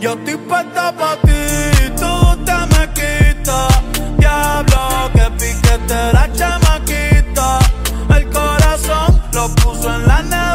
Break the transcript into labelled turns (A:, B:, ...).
A: Yo estoy puesta pa' ti, tú te me quitas. Diablo, que piquete la chamaquita. El corazón lo puso en la neverita.